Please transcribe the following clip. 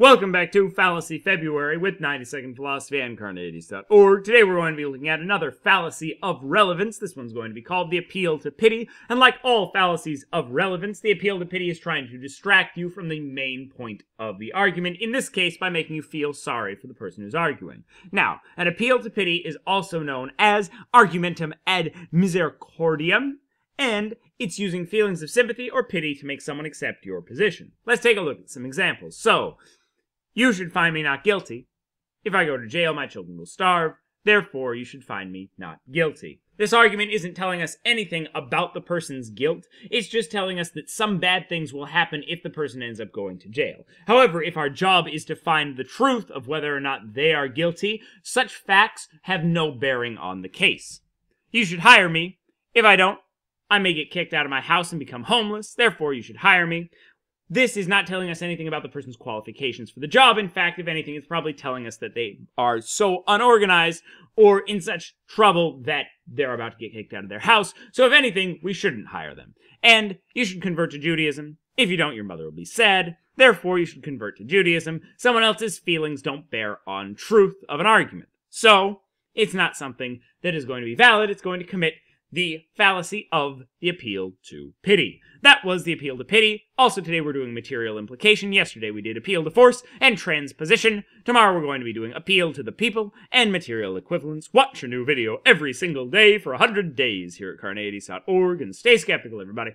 Welcome back to Fallacy February with 90 Second Philosophy and Carneades.org. Today we're going to be looking at another fallacy of relevance. This one's going to be called the appeal to pity. And like all fallacies of relevance, the appeal to pity is trying to distract you from the main point of the argument, in this case by making you feel sorry for the person who's arguing. Now, an appeal to pity is also known as argumentum ad misericordiam, and it's using feelings of sympathy or pity to make someone accept your position. Let's take a look at some examples. So, you should find me not guilty. If I go to jail, my children will starve. Therefore, you should find me not guilty. This argument isn't telling us anything about the person's guilt. It's just telling us that some bad things will happen if the person ends up going to jail. However, if our job is to find the truth of whether or not they are guilty, such facts have no bearing on the case. You should hire me. If I don't, I may get kicked out of my house and become homeless. Therefore, you should hire me. This is not telling us anything about the person's qualifications for the job. In fact, if anything, it's probably telling us that they are so unorganized or in such trouble that they're about to get kicked out of their house. So, if anything, we shouldn't hire them. And you should convert to Judaism. If you don't, your mother will be sad. Therefore, you should convert to Judaism. Someone else's feelings don't bear on truth of an argument. So, it's not something that is going to be valid. It's going to commit the fallacy of the appeal to pity. That was the appeal to pity. Also, today we're doing material implication. Yesterday we did appeal to force and transposition. Tomorrow we're going to be doing appeal to the people and material equivalence. Watch a new video every single day for 100 days here at Carneades.org and stay skeptical, everybody.